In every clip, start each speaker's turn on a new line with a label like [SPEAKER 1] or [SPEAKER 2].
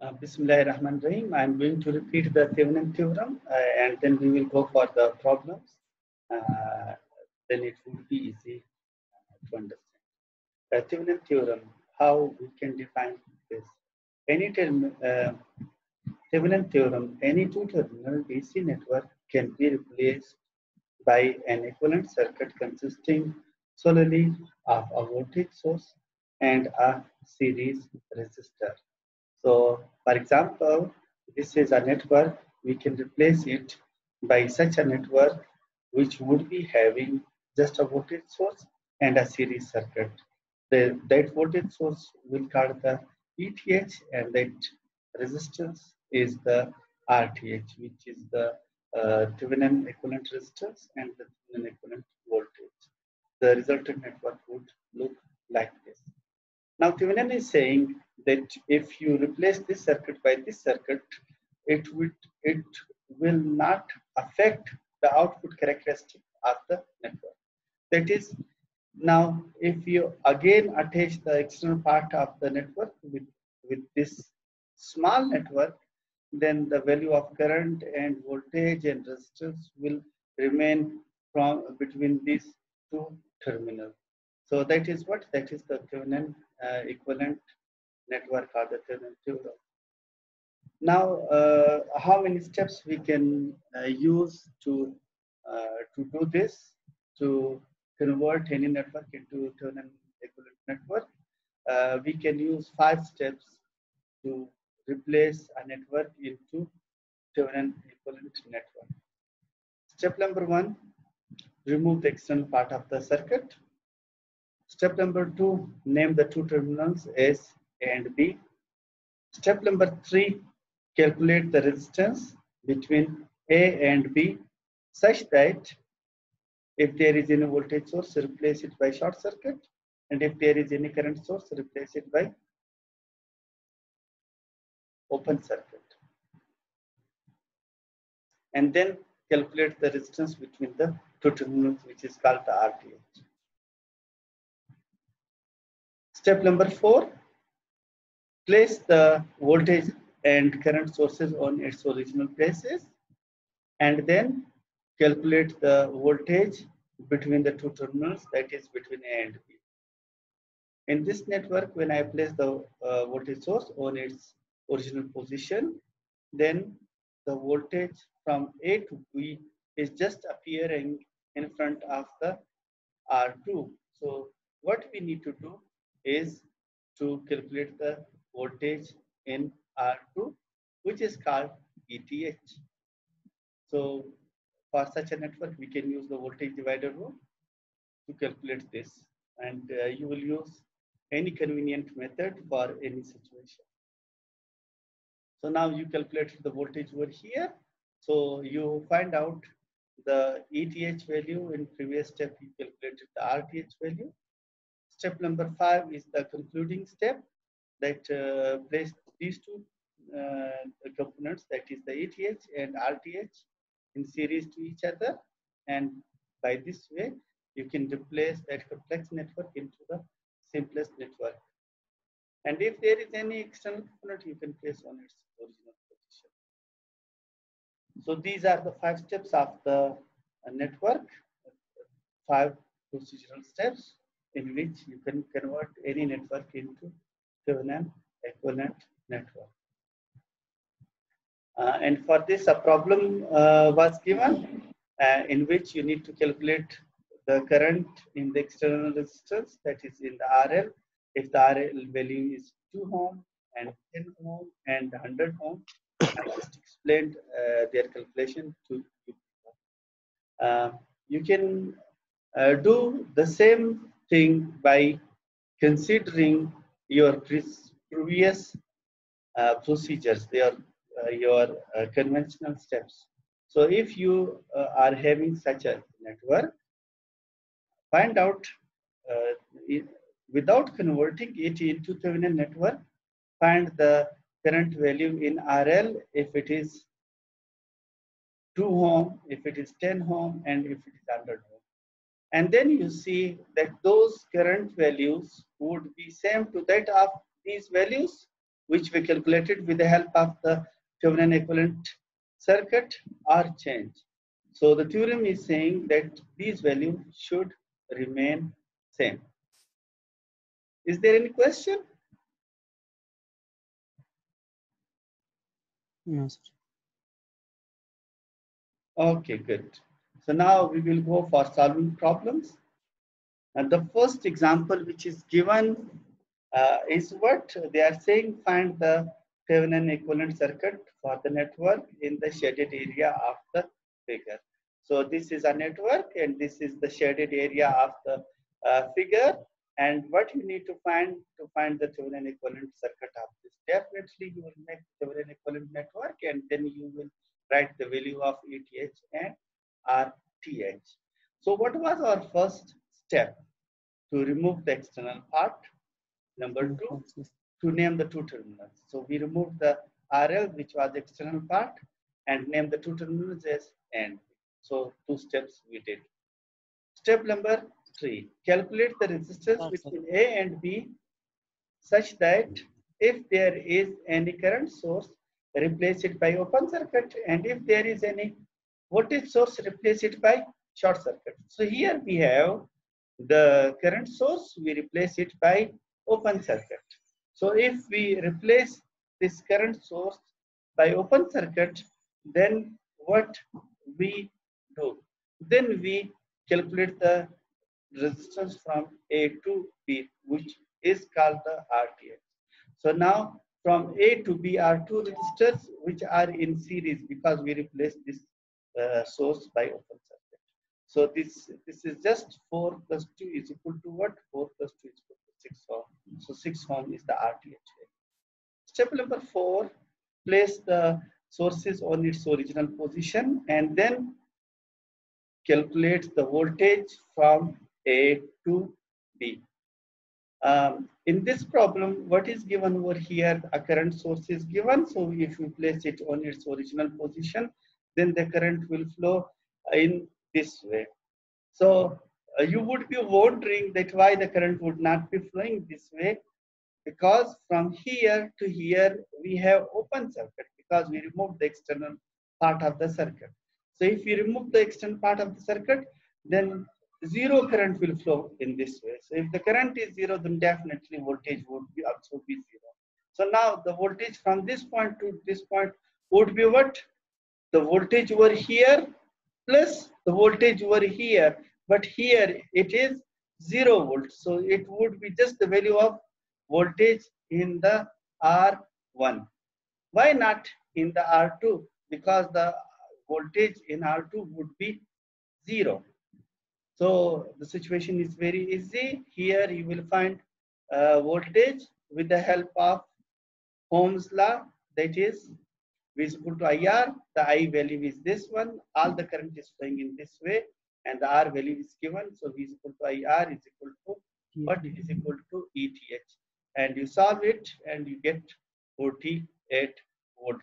[SPEAKER 1] Uh, Bismillah Rahman Rahim. I'm going to repeat the Thevenin theorem uh, and then we will go for the problems. Uh, then it would be easy to understand. The Thevenin theorem, how we can define this. Any term, uh, Thevenin theorem, any two-terminal DC network can be replaced by an equivalent circuit consisting solely of a voltage source and a series resistor. So, for example, this is a network, we can replace it by such a network which would be having just a voltage source and a series circuit. The, that voltage source will call the ETH and that resistance is the RTH, which is the uh, Thevenin equivalent resistance and the Thevenin equivalent voltage. The resultant network would look like this. Now Thevenin is saying that if you replace this circuit by this circuit, it would it will not affect the output characteristic of the network. That is, now if you again attach the external part of the network with, with this small network, then the value of current and voltage and resistance will remain from between these two terminals. So that is what that is the Thevenin uh, equivalent network or the theorem. Now, uh, how many steps we can uh, use to uh, to do this to convert any network into Thevenin equivalent network? Uh, we can use five steps to replace a network into Thevenin equivalent network. Step number one, remove the external part of the circuit. Step number two, name the two terminals S and B. Step number three, calculate the resistance between A and B such that if there is any voltage source, replace it by short circuit. And if there is any current source, replace it by open circuit. And then calculate the resistance between the two terminals, which is called the RTH. Step number four, place the voltage and current sources on its original places and then calculate the voltage between the two terminals that is between A and B. In this network, when I place the uh, voltage source on its original position, then the voltage from A to B is just appearing in front of the R2. So what we need to do is to calculate the voltage in R2, which is called ETH. So for such a network, we can use the voltage divider rule to calculate this. And uh, you will use any convenient method for any situation. So now you calculated the voltage over here. So you find out the ETH value in previous step, you calculated the RTH value. Step number five is the concluding step that uh, place these two uh, components, that is the ETH and RTH in series to each other. And by this way, you can replace that complex network into the simplest network. And if there is any external component, you can place on its original position. So these are the five steps of the network, five procedural steps in which you can convert any network into Thevenin equivalent network. Uh, and for this, a problem uh, was given uh, in which you need to calculate the current in the external resistance that is in the RL. If the RL value is 2 ohm and 10 ohm and 100 ohm, I just explained uh, their calculation to you. Uh, you can uh, do the same thing by considering your previous procedures. They are uh, your uh, conventional steps. So if you uh, are having such a network, find out it, without converting it into Thevenin network, find the current value in RL if it is 2 ohm, if it is 10 ohm, and if it is 100 ohm. And then you see that those current values would be same to that of these values which we calculated with the help of the Thevenin equivalent circuit are changed. So the theorem is saying that these values should remain same. Is there any question?
[SPEAKER 2] No, sir.
[SPEAKER 1] Okay, good. So now we will go for solving problems. And the first example which is given uh, is what they are saying find the Thevenin equivalent circuit for the network in the shaded area of the figure. So this is a network and this is the shaded area of the uh, figure and what you need to find to find the Thevenin equivalent circuit of this. Definitely you will make Thevenin equivalent network and then you will write the value of ETH and RTH. So what was our first step? To remove the external part. Number two, to name the two terminals. So we removed the RL, which was the external part, and named the two terminals as AND. So two steps we did. Step number three, calculate the resistance between A and B such that if there is any current source, replace it by open circuit, and if there is any voltage source, replace it by short circuit. So here we have the current source, we replace it by open circuit. So if we replace this current source by open circuit, then what we do? Then we calculate the resistance from A to B, which is called the RTH. So now from A to B are two resistors which are in series because we replace this uh, source by open circuit. So this this is just 4 plus 2 is equal to what? 4 plus 2 is equal to 6 ohm. So 6 ohm is the RTH value. Step number 4, place the sources on its original position and then calculate the voltage from A to B. Um, in this problem, what is given over here, a current source is given. So if you place it on its original position, then the current will flow in this way. So uh, you would be wondering that why the current would not be flowing this way because from here to here we have open circuit because we removed the external part of the circuit. So if we remove the external part of the circuit, then zero current will flow in this way. So if the current is zero, then definitely voltage would be also be zero. So now the voltage from this point to this point would be what? The voltage over here plus the voltage over here. But here it is zero volt. So it would be just the value of voltage in the R1. Why not in the R2? Because the voltage in R2 would be zero. So the situation is very easy. Here you will find uh, voltage with the help of Ohm's law that is V is equal to IR. The I value is this one. All the current is flowing in this way and the R value is given. So V is equal to IR is equal to what is equal to ETH. And you solve it and you get 48 volt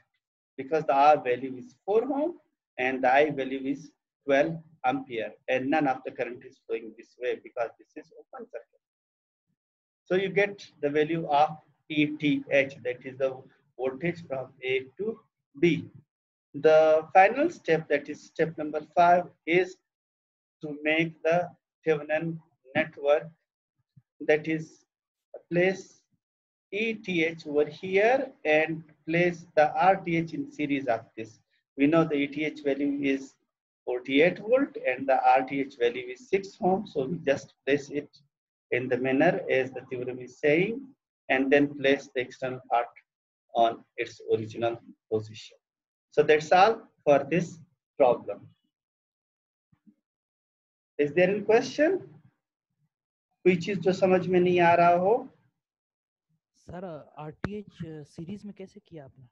[SPEAKER 1] because the R value is 4 ohm and the I value is 12 ampere and none of the current is flowing this way because this is open circuit. So you get the value of ETH that is the voltage from A to B. The final step that is step number five is to make the Thevenin network that is place ETH over here and place the RTH in series of this. We know the ETH value is 48 volt and the RTH value is 6 ohm. So we just place it in the manner as the theorem is saying and then place the external part on its original position. So that's all for this problem. Is there any question? कोई चीज़ जो समझ में नहीं आ रहा हो
[SPEAKER 2] sir RTH series में कैसे किया आपने